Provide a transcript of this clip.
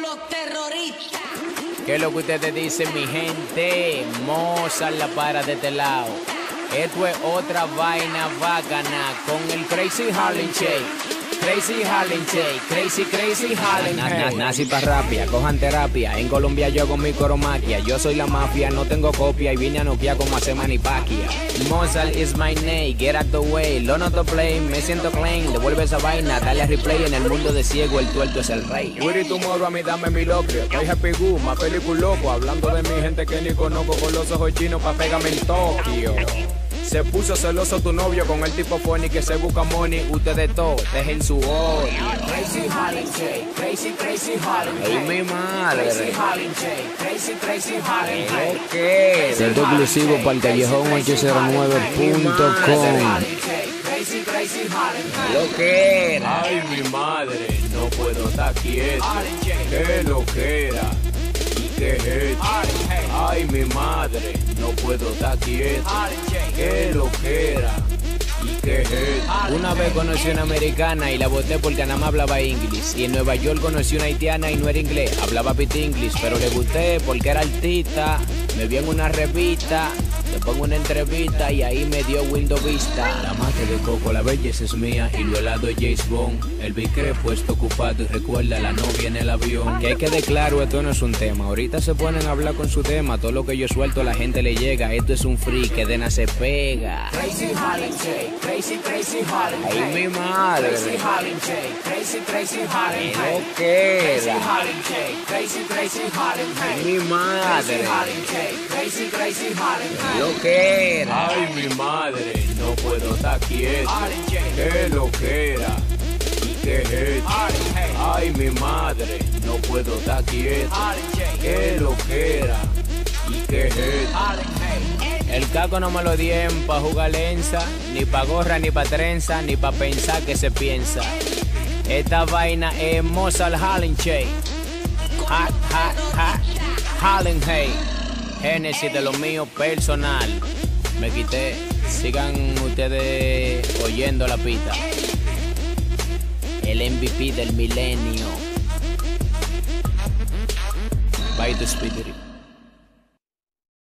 los terroristas. ¿Qué es lo que ustedes dicen, mi gente? Mozart la para de este lado. Esto es otra vaina bacana con el Crazy Harlem Shake. Crazy Harlem Shake, Crazy Crazy Harlem Shake. Nací pa' rapia, cojan terapia. En Colombia yo hago mi coromaquia. Yo soy la mafia, no tengo copia y vine a Nokia como hace manipaquia. Mozart is my name, get out the way. Lo noto play, me siento clean. Devuelve esa vaina, dale a replay. En el mundo de ciego, el tuerto es el rey. Willy tu moro a mí dame mi locrio. Estoy happy good, más película loco. Hablando de mi gente que ni conozco con los ojos chinos pa' pegarme en Tokio. Se puso celoso tu novio con el tipo funny que se busca money. Ustedes todos dejen su odio. Crazy Harlem Shake, crazy, crazy Harlem Shake. mi madre. Crazy Harlem Shake, crazy, crazy Harlem Shake. ¿Qué? Centro exclusivo para el callejón 809.com. Lo que era. Ay, mi madre, no puedo estar quieto. Que lo que era. Y es Ay, mi madre, no puedo estar quieto. Que lo que era. ¿Y qué Una vez conocí una americana y la boté porque nada más hablaba inglés. Y en Nueva York conocí una haitiana y no era inglés. Hablaba pit inglés, pero le gusté porque era artista. Me vi en una revista te pongo una entrevista y ahí me dio Windows Vista. La mate de coco, la belleza es mía y lo helado es James Bond. El bicre puesto ocupado y recuerda la novia en el avión. Que quede claro, esto no es un tema. Ahorita se ponen a hablar con su tema. Todo lo que yo suelto a la gente le llega. Esto es un free que de nada se pega. Crazy Harlem Shake, crazy, crazy Harlem Ay, mi madre. Crazy Harlem Shake, crazy, crazy Harlem Shake. Crazy Harlem Shake, crazy, crazy Harlem Shake. Mi madre. Crazy crazy, crazy Harlem lo que era. Ay, mi madre, no puedo estar quieto. ¿Qué lo que era? ¿Y qué es Ay, mi madre, no puedo estar quieto. ¿Qué lo que era? ¿Y qué es El caco no me lo dien pa' jugar lenza, ni pa' gorra, ni pa' trenza, ni pa' pensar que se piensa. Esta vaina es Mozart Harlem Shake. Hot, hot, hot. Harlem Hey. Génesis de lo mío personal. Me quité. Sigan ustedes oyendo la pista. El MVP del milenio. Bye to Spirit.